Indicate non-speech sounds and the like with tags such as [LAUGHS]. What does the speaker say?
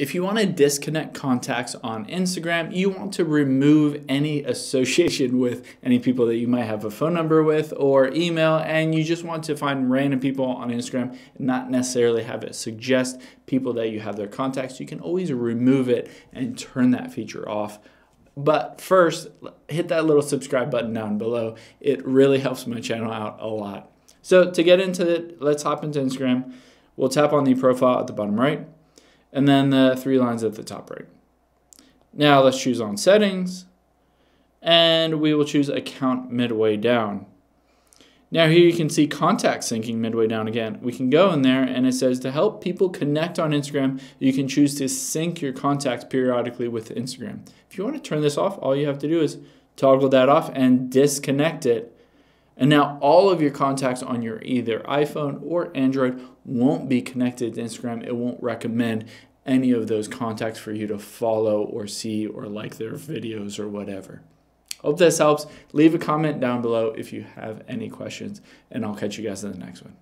if you want to disconnect contacts on Instagram, you want to remove any association [LAUGHS] with any people that you might have a phone number with or email, and you just want to find random people on Instagram not necessarily have it suggest people that you have their contacts, you can always remove it and turn that feature off. But first, hit that little subscribe button down below. It really helps my channel out a lot. So to get into it, let's hop into Instagram. We'll tap on the profile at the bottom right and then the three lines at the top right. Now let's choose on settings and we will choose account midway down. Now here you can see contact syncing midway down again. We can go in there and it says to help people connect on Instagram, you can choose to sync your contacts periodically with Instagram. If you want to turn this off, all you have to do is toggle that off and disconnect it. And now all of your contacts on your either iPhone or Android won't be connected to Instagram. It won't recommend any of those contacts for you to follow or see or like their videos or whatever. Hope this helps. Leave a comment down below if you have any questions, and I'll catch you guys in the next one.